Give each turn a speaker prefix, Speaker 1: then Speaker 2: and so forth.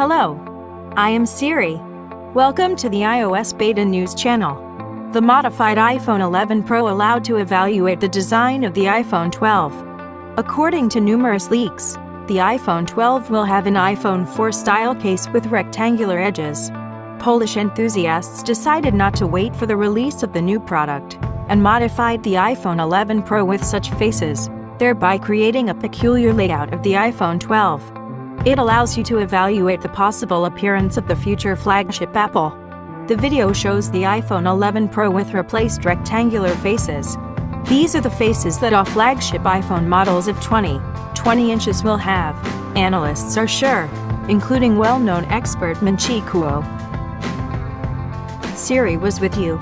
Speaker 1: Hello. I am Siri. Welcome to the iOS Beta News channel. The modified iPhone 11 Pro allowed to evaluate the design of the iPhone 12. According to numerous leaks, the iPhone 12 will have an iPhone 4 style case with rectangular edges. Polish enthusiasts decided not to wait for the release of the new product and modified the iPhone 11 Pro with such faces, thereby creating a peculiar layout of the iPhone 12. It allows you to evaluate the possible appearance of the future flagship Apple. The video shows the iPhone 11 Pro with replaced rectangular faces. These are the faces that all flagship iPhone models of 20, 20 inches will have, analysts are sure, including well-known expert Min Chi Kuo. Siri was with you.